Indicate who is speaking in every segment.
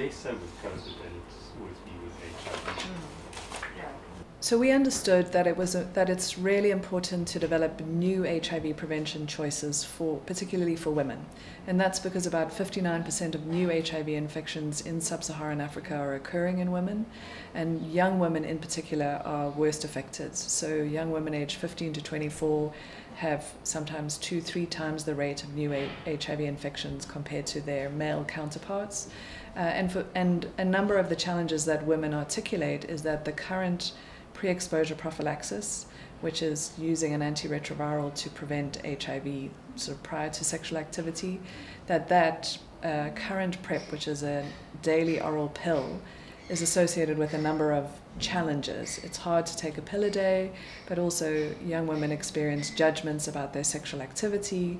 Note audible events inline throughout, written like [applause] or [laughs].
Speaker 1: less so with COVID than it's always been with HIV. Mm.
Speaker 2: So we understood that it was a, that it's really important to develop new HIV prevention choices for particularly for women, and that's because about 59% of new HIV infections in sub-Saharan Africa are occurring in women, and young women in particular are worst affected. So young women aged 15 to 24 have sometimes two, three times the rate of new HIV infections compared to their male counterparts. Uh, and, for, and a number of the challenges that women articulate is that the current pre-exposure prophylaxis, which is using an antiretroviral to prevent HIV sort of prior to sexual activity, that that uh, current PrEP, which is a daily oral pill, is associated with a number of challenges. It's hard to take a pill a day, but also young women experience judgments about their sexual activity.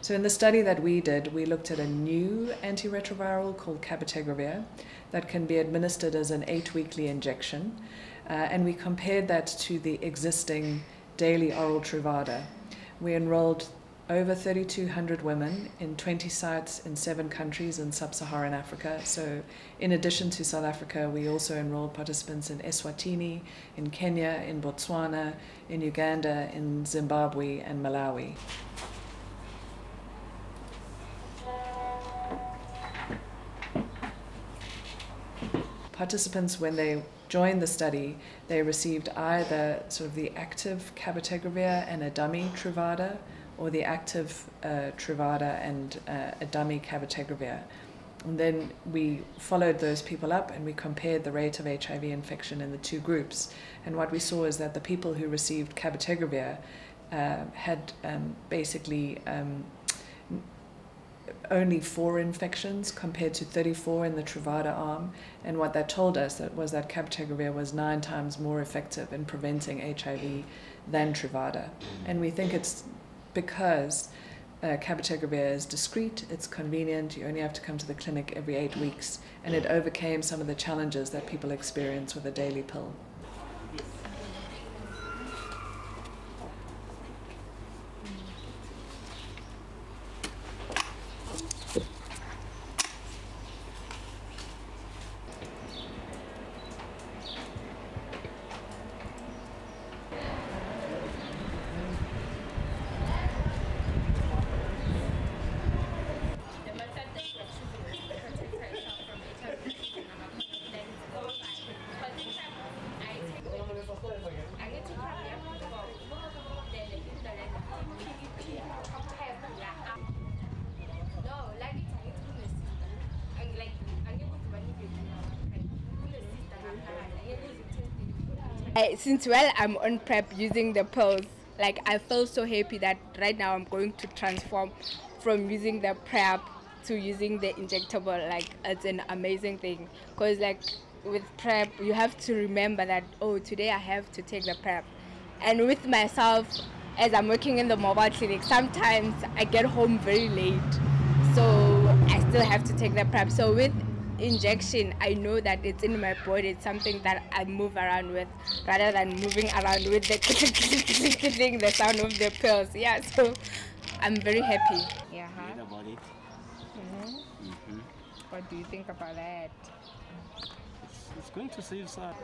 Speaker 2: So in the study that we did, we looked at a new antiretroviral called cabotegravir that can be administered as an eight-weekly injection, uh, and we compared that to the existing daily oral Truvada. We enrolled over 3,200 women in 20 sites in seven countries in sub-Saharan Africa. So in addition to South Africa, we also enrolled participants in Eswatini, in Kenya, in Botswana, in Uganda, in Zimbabwe, and Malawi. participants, when they joined the study, they received either sort of the active cabotegravir and a dummy Truvada, or the active uh, Truvada and uh, a dummy cabotegravir. And then we followed those people up and we compared the rate of HIV infection in the two groups. And what we saw is that the people who received cabotegravir uh, had um, basically um, only four infections compared to 34 in the Truvada arm. And what that told us that was that cabotegravir was nine times more effective in preventing HIV than Truvada. And we think it's because uh, cabotegravir is discreet, it's convenient, you only have to come to the clinic every eight weeks, and it overcame some of the challenges that people experience with a daily pill.
Speaker 3: Uh, since well I'm on PrEP using the pills, like I feel so happy that right now I'm going to transform from using the PrEP to using the injectable. Like it's an amazing thing because like with PrEP you have to remember that oh today I have to take the PrEP, and with myself as I'm working in the mobile clinic sometimes I get home very late, so I still have to take the PrEP. So with injection, I know that it's in my body. It's something that I move around with rather than moving around with the [laughs] thing, the sound of the pills. Yeah, so I'm very happy. Yeah. Huh?
Speaker 1: about it.
Speaker 3: Mm -hmm. Mm -hmm. What do you think about that?
Speaker 1: It's, it's going to save some.